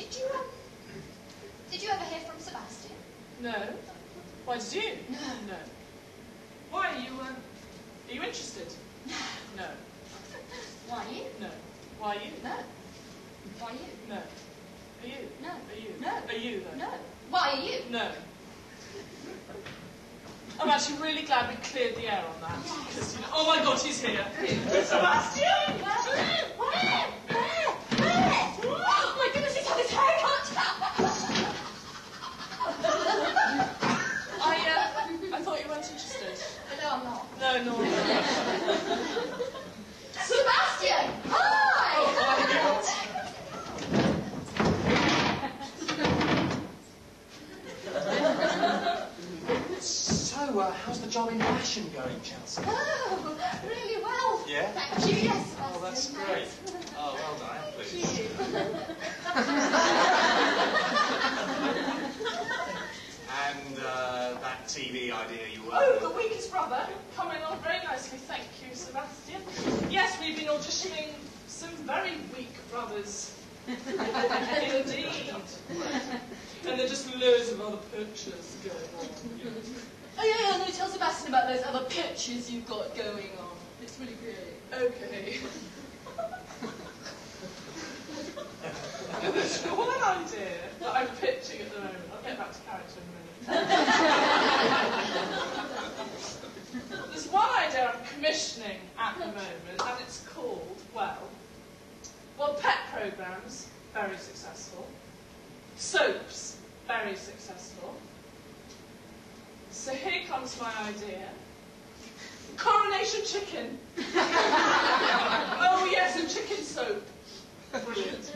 did you, um, did you ever hear from Sebastian? No. Why did you? No. No. Why are you, um, are you interested? No. Why you? No. Why are you? No. Why you? No. Are you? No. Are you? No. Are you, though? No. Why are you? No. I'm actually really glad we cleared the air on that. Because, you know, oh my god, he's here. Sebastian! Where? Where? Where? Where? Oh my goodness, he's had his hair cut! I, uh, I thought you weren't interested. no, I'm not. No, no. Sebastian! Hi! So, uh, how's the job in fashion going, Chelsea? Oh, really well. Yeah? Thank you, yes, Sebastian. Oh, that's great. Oh, well done, I'm. Thank you. And uh, that TV idea you were... Oh, the weakest brother, coming on very nicely. Thank you, Sebastian. Yes, we've been auditioning some very weak brothers. Indeed. And there are just loads of other pictures going on. you know. Oh yeah, yeah, no, tell Sebastian about those other pictures you've got going on. It's really great. Okay. what an idea that I'm pitching at the moment. I'll get back to character in a minute. There's one idea I'm commissioning at the moment, and it's called, well, well, pet programs, very successful. Soaps, very successful. So here comes my idea. Coronation chicken. oh yes, and chicken soap. Brilliant.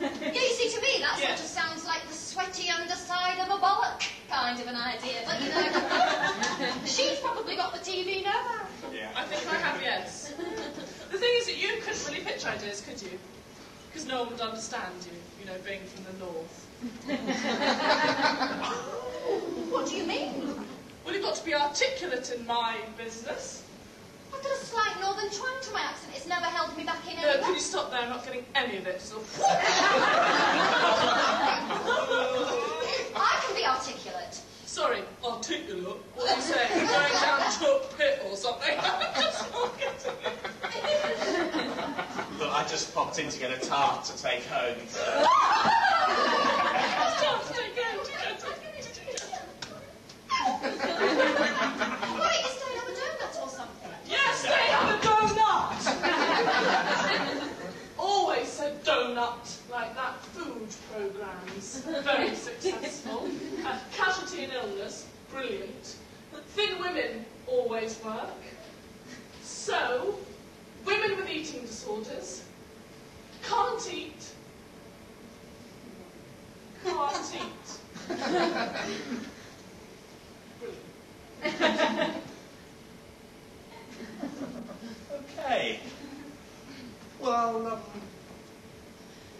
Yeah, you see, to me that Yeah. sort of sounds like the sweaty underside of a bollock kind of an idea. But you know, she's probably got the TV now. Yeah. I think I have yes. The thing is that you couldn't really pitch ideas, could you? Because no one would understand you, you know, being from the north. What do you mean? Well, you've got to be articulate in my business. I've got a slight northern twang to my accent. It's never held me back in No, can you stop there? I'm not getting any of it. Sort of- I can be articulate. Sorry, articulate. What are you saying? Going down Chook Pit or something? Just not getting it. Look, I just popped in to get a tart to take home. So. Stop, take it, take it, take it. Why don't you stay and have a donut or something? Yes, they have a donut. Always said donut, like that. Food programs, very successful. Uh, casualty and illness, brilliant. Thin women always work. So, women with eating disorders Content. Content. okay. Well, um,